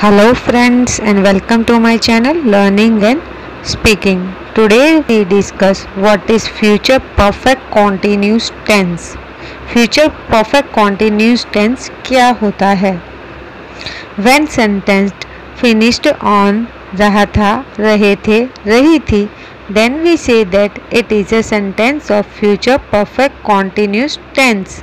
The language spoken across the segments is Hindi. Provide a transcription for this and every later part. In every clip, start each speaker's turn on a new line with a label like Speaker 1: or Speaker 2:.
Speaker 1: Hello friends and welcome to my channel Learning and Speaking. Today we discuss what is future perfect continuous tense. Future perfect continuous tense क्या होता है When sentenced finished on रहा था रहे थे रही थी then we say that it is a sentence of future perfect continuous tense.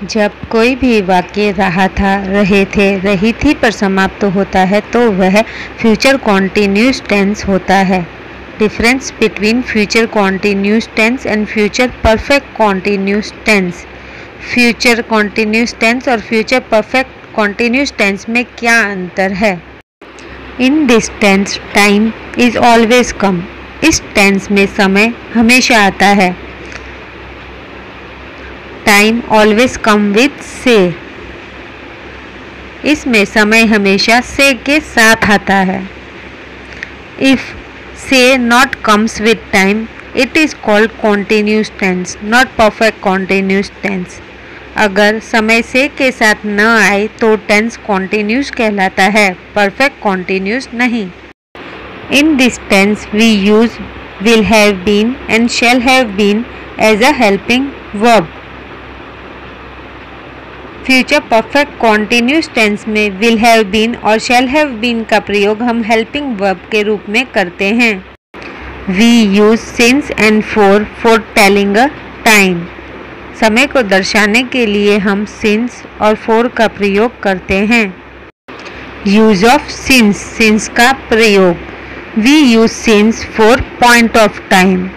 Speaker 1: जब कोई भी वाक्य रहा था, रहे थे, रही थी पर समाप्त तो होता है तो वह फ्यूचर कॉन्टीन्यूस टेंस होता है। Difference between future continuous tense and future perfect continuous tense future continuous tense और फ्यूचर परफेक्ट कॉन्टीन्यूस टेंस में क्या अंतर है? In this tense time is always come इस टेंस में समय हमेशा आता है। टाइम ऑलवेज कम विथ से इसमें समय हमेशा से के साथ आता है। इफ़ से not comes with time it is called continuous tense not perfect continuous tense अगर समय से के साथ न आए तो टेंस कॉन्टिन्यूस कहलाता है परफेक्ट कॉन्टिन्यूस नहीं। In this tense we use will have been and shall have been as a helping verb future perfect continuous tense में विल हैव बीन और शेल हैव बीन का प्रयोग हम हेल्पिंग वर्ब के रूप में करते हैं। We use since and for for telling a time समय को दर्शाने के लिए हम सिंस और फोर का प्रयोग करते हैं। यूज़ ऑफ़ सिंस सिंस का प्रयोग। We use since for point of time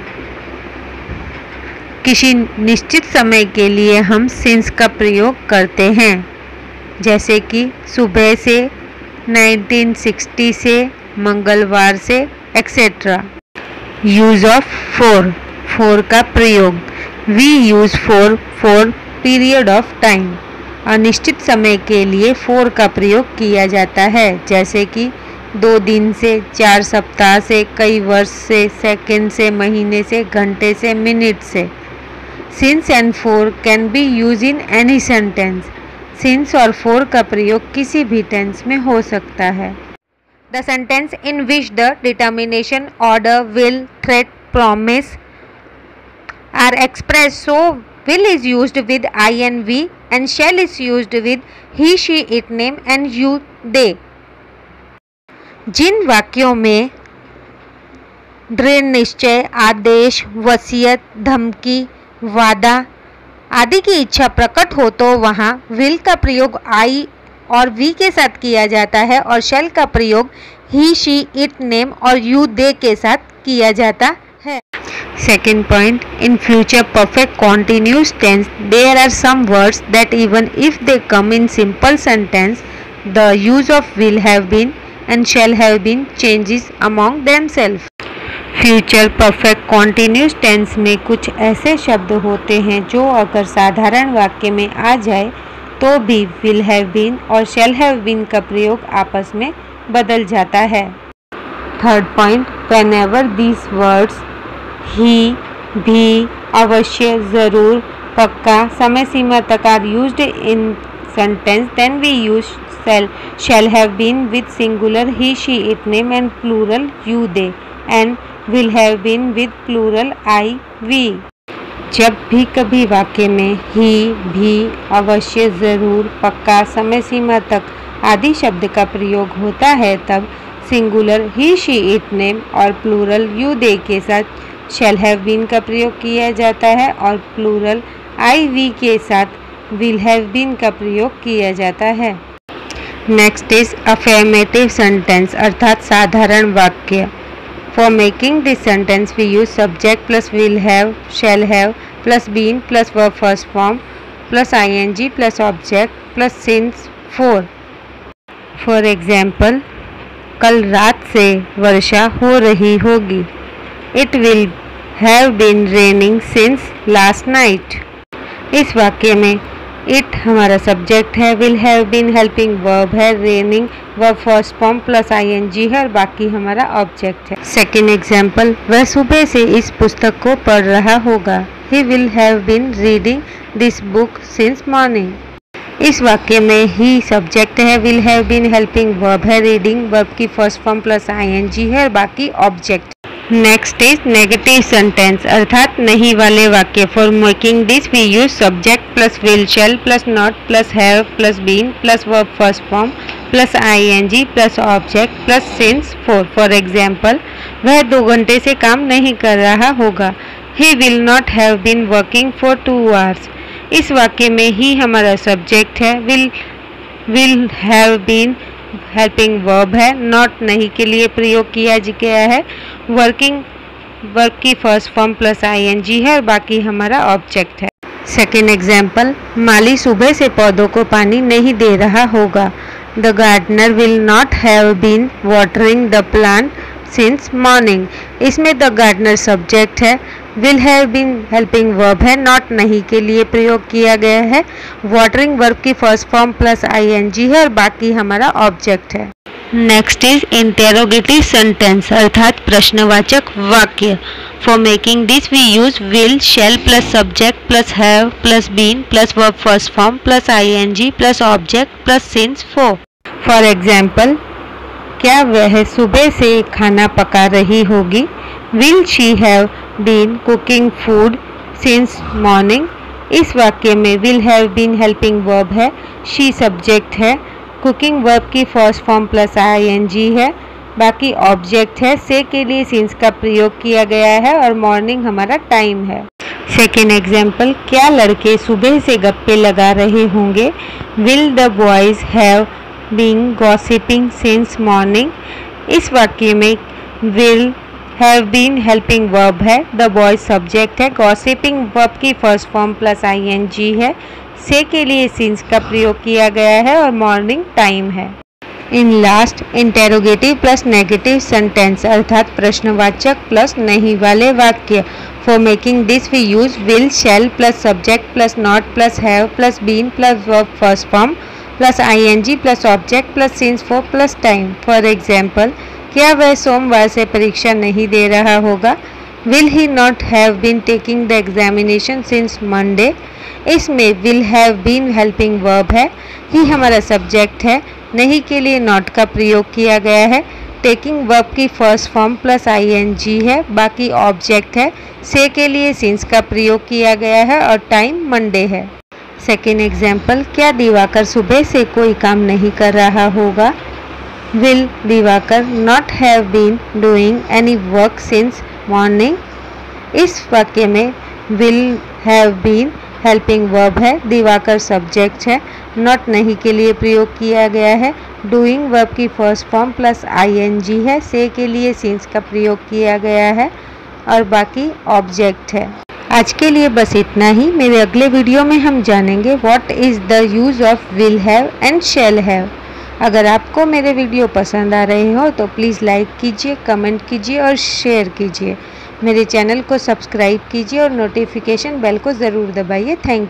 Speaker 1: किसी निश्चित समय के लिए हम सिंस का प्रयोग करते हैं। जैसे कि सुबह से 1960 से, मंगलवार से etcetera use of for for का प्रयोग। We use for for period of time अनिश्चित समय के लिए फोर का प्रयोग किया जाता है। जैसे कि दो दिन से, चार सप्ताह से, कई वर्ष से सेकंड से, महीने से, घंटे से मिनट से। Since and for can be use in any sentence since और फोर का प्रयोग किसी भी टेंस में हो सकता है। The sentence in which the determination order will threat promise are express so will is use with I and we and shall is use with he she it name and you they जिन वाक्यों में दृढ़ निश्चय, आदेश, वसीयत, धमकी वादा आदि की इच्छा प्रकट हो तो वहाँ विल का प्रयोग आई और वी के साथ किया जाता है और शेल का प्रयोग ही, शी, इट, नेम और यू, दे के साथ किया जाता है। Second point in future perfect continuous tense there are some words that even if they come in simple sentence the use of will have been and shall have been changes among them self future perfect continuous tense में कुछ ऐसे शब्द होते हैं जो अगर साधारण वाक्य में आ जाए तो भी विल हैव बीन और शेल हैव बीन का प्रयोग आपस में बदल जाता है। Third point when ever these words ही भी अवश्य, ज़रूर, पक्का, समय सीमा तक are use in sentence then we use shall shall have been with singular he she it name and plural you they and will have been with plural I we जब भी कभी वाक्य में ही भी अवश्य ज़रूर, पक्का, समय सीमा तक आदि शब्द का प्रयोग होता है, तब singular he she it name और प्लूरल यू दे के साथ शेल हैव बीन का प्रयोग किया जाता है और प्लूरल आई वी के साथ विल हैव बीन का प्रयोग किया जाता है। नेक्स्ट इज़ अफेमेटिव सेंटेंस अर्थात साधारण वाक्य। For making this sentence we use subject plus will have, shall have plus been plus verb first form plus ing plus object plus since for. For example, कल रात से वर्षा हो रही होगी it will have been raining since last night इस वाक्य में हमारा सब्जेक्ट है will have been helping verb है raining verb first form plus ING है और बाकी हमारा ऑब्जेक्ट है। सेकेंड एग्ज़ाम्पल वह सुबह से इस पुस्तक को पढ़ रहा होगा। He will have been reading this book since morning इस वाक्य में ही सब्जेक्ट है will have been helping verb है रीडिंग वर्ब की फ़र्स्ट फॉर्म प्लस आईएनजी है और बाकी object next is negative sentence अर्थात नहीं वाले वाक्य. For making this we use subject plus will shall plus not plus have plus been plus verb first form plus I N G plus object plus since for for example वह दो घंटे से काम नहीं कर रहा होगा. He will not have been working for two hours इस वाक्य में ही हमारा सब्जेक्ट है. Will will have been helping verb है. नॉट नहीं के लिए प्रयोग किया गया है. वर्किंग वर्क की फ़र्स्ट फॉर्म प्लस आईएनजी है और बाकी हमारा ऑब्जेक्ट है। सेकेंड एग्ज़ाम्पल माली सुबह से पौधों को पानी नहीं दे रहा होगा। The gardener will not have been watering the plant since morning इसमें द गार्डनर सब्जेक्ट है। Will have been helping verb है नॉट नहीं के लिए प्रयोग किया गया है। वाटरिंग वर्ब की फ़र्स्ट फॉर्म प्लस आईएनजी है और बाकी हमारा ऑब्जेक्ट है। नेक्स्ट इज़ इंटेरोगेटिव सेंटेंस अर्थात प्रश्नवाचक वाक्य. For making this we use will shall plus subject plus have plus been plus verb first form plus ING plus object plus since for for example क्या वह सुबह से खाना पका रही होगी? Will she have been cooking food since morning इस वाक्य में will have been helping verb है शी सब्जेक्ट है कुकिंग वर्ब की first form plus I N G है। बाकी ऑब्जेक्ट है। से के लिए सिंस का प्रयोग किया गया है और मॉर्निंग हमारा टाइम है। सेकेंड एग्ज़ाम्पल क्या लड़के सुबह से गप्पे लगा रहे होंगे? Will the boys have being gossiping since morning इस वाक्य में will have been helping verb है। द बॉयज़ सब्जेक्ट है। गॉसिपिंग वर्ब की first form plus I N G है। से के लिए सिंस का प्रयोग किया गया है और मॉर्निंग टाइम है। In last interrogative plus negative sentence अर्थात प्रश्नवाचक प्लस नहीं वाले वाक्य। For making this we use will shall plus subject plus not plus have plus been plus verb first form plus I N G plus object plus since for plus time for example क्या वह सोमवार से परीक्षा नहीं दे रहा होगा? Will he not have been taking the examination since Monday इसमें will have been helping verb है। ही हमारा सब्जेक्ट है। नहीं के लिए नॉट का प्रयोग किया गया है। टेकिंग वर्ब की first form plus I N G है। बाकी ऑब्जेक्ट है। से के लिए सिंस का प्रयोग किया गया है और टाइम मंडे है। सेकेंड एग्ज़ाम्पल क्या दिवाकर सुबह से कोई काम नहीं कर रहा होगा? Will Divakar not have been doing any work since morning? इस वाक्य में will have been helping verb है, दिवाकर सब्जेक्ट है। नॉट नहीं के लिए प्रयोग किया गया है। डूइंग वर्ब की फ़र्स्ट फॉर्म प्लस आईएनजी है। से के लिए सिंस का प्रयोग किया गया है। और बाकी ऑब्जेक्ट है। आज के लिए बस इतना ही। मेरे अगले वीडियो में हम जानेंगे what is the use of will have and shall have अगर आपको मेरे वीडियो पसंद आ रहे हो तो प्लीज़ लाइक कीजिए, कमेंट कीजिए और शेयर कीजिए। मेरे चैनल को सब्सक्राइब कीजिए और नोटिफिकेशन बेल को ज़रूर दबाइए। थैंक